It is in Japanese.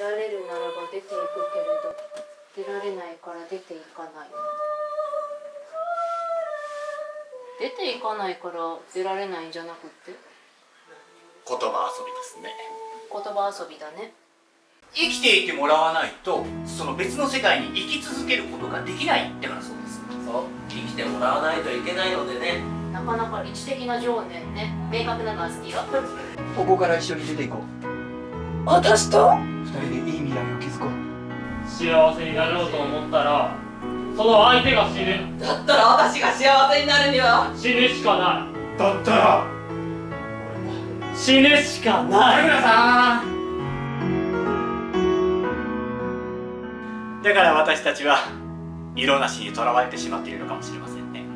られるならば出ていくけれど出られないから出ていかない。出ていかないから出られないんじゃなくって？言葉遊びですね。言葉遊びだね。生きていてもらわないとその別の世界に生き続けることができないってからそうです。そう。生きてもらわないといけないのでね。なかなか理知的な情念ね。明確なのは好きよ。ここから一緒に出ていこう。私と？幸せになろうと思ったらその相手が死ぬ。だったら私が幸せになるには？死ぬしかない。だったら。死ぬしかない。村さんだから私たちは色なしにとらわれてしまっているのかもしれません